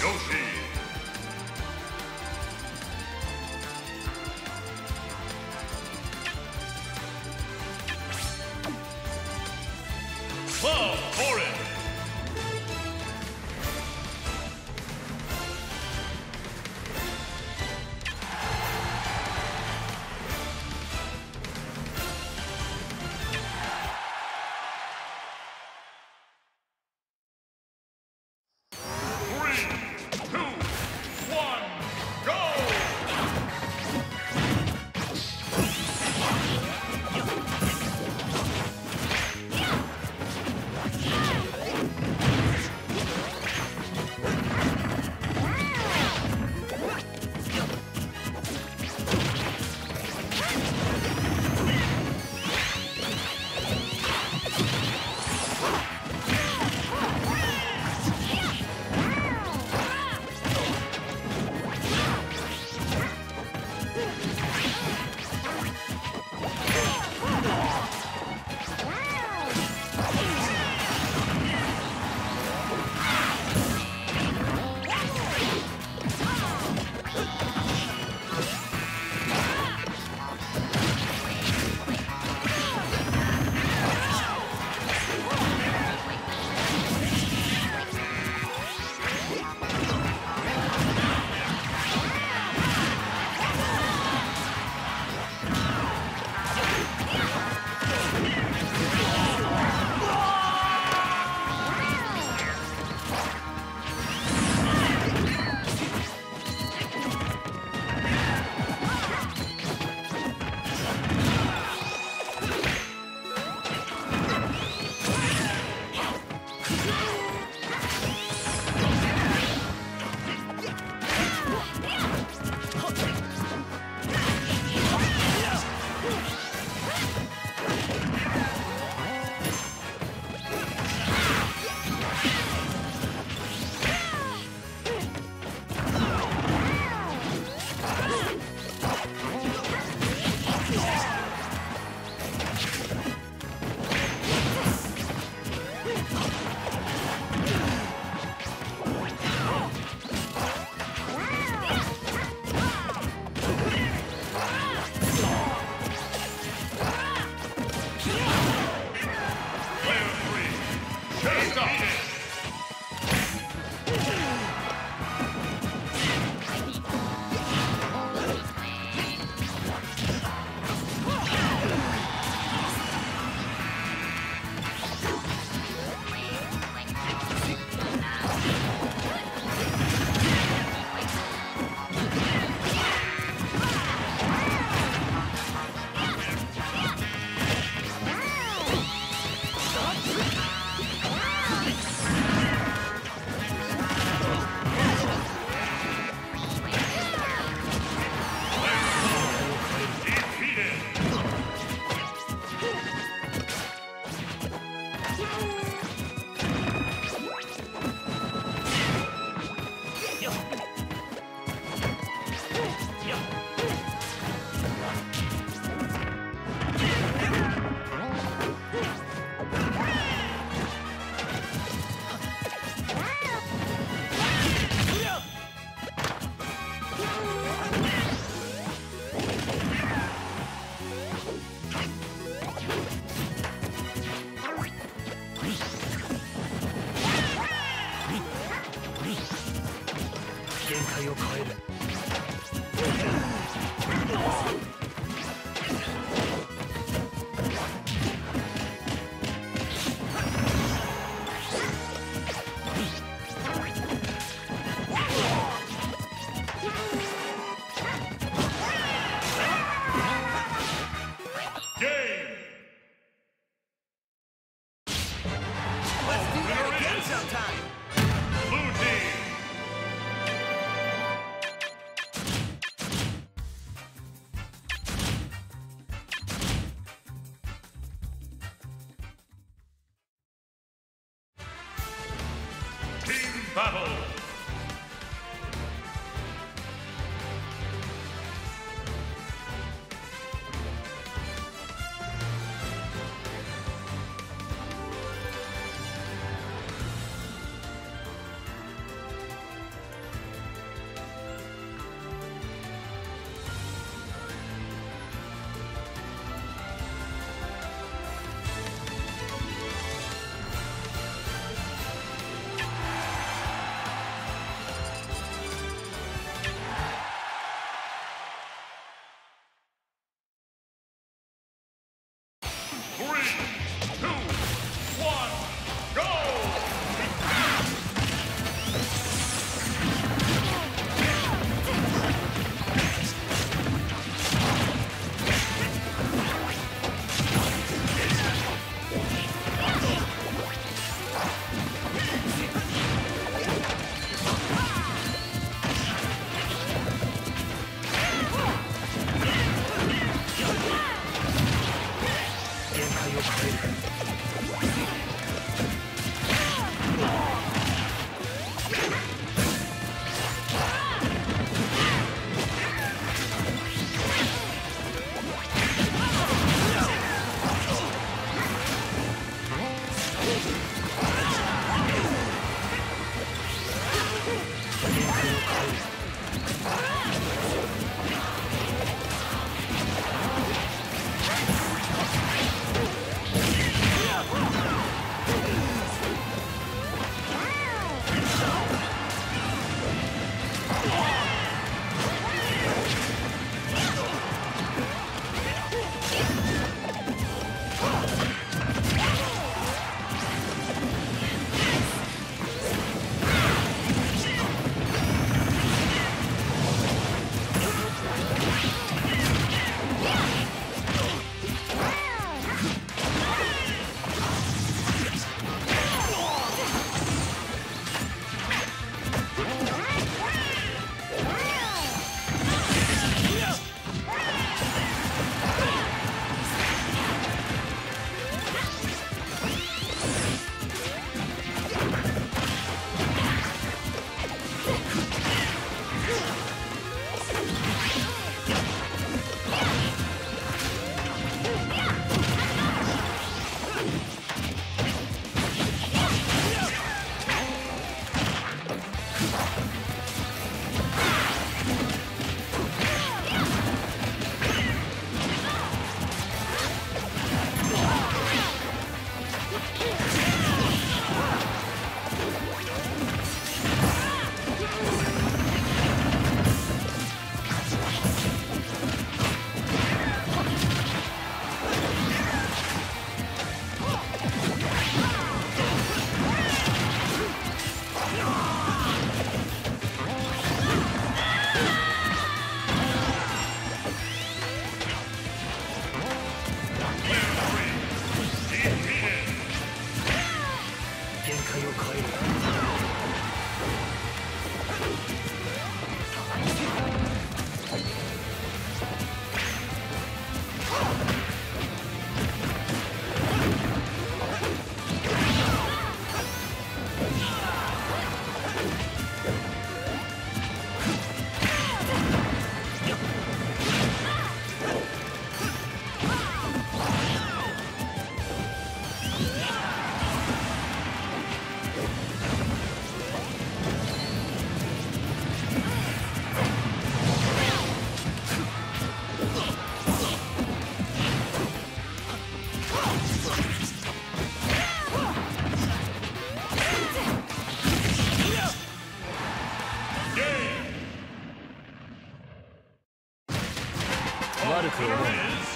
Yoshi. ちょっと! Battle! three. Ah! cool.